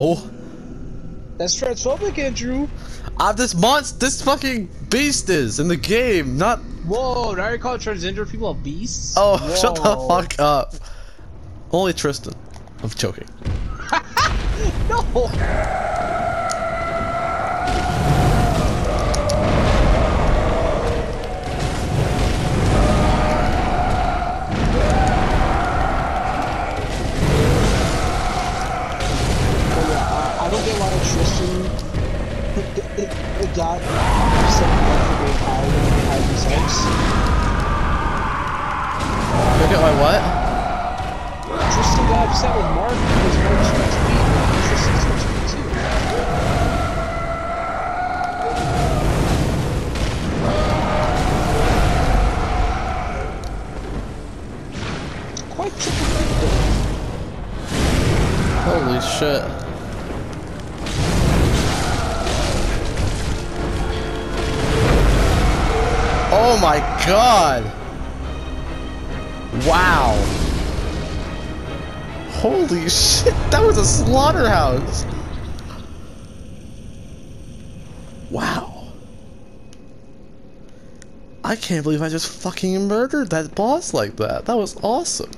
Oh, That's transphobic, Andrew. ah, this monster, this fucking beast is in the game, not. Whoa, now you're calling transgender people beasts? Oh, shut the fuck up. Only Tristan. I'm joking. No! It, it, it got upset enough for being higher than he had themselves. Look at my what? Tristan got upset with Mark because Mark switched beat, and Tristan switched too. Quite triple Holy shit. Oh my god! Wow! Holy shit, that was a slaughterhouse! Wow. I can't believe I just fucking murdered that boss like that. That was awesome.